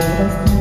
Todas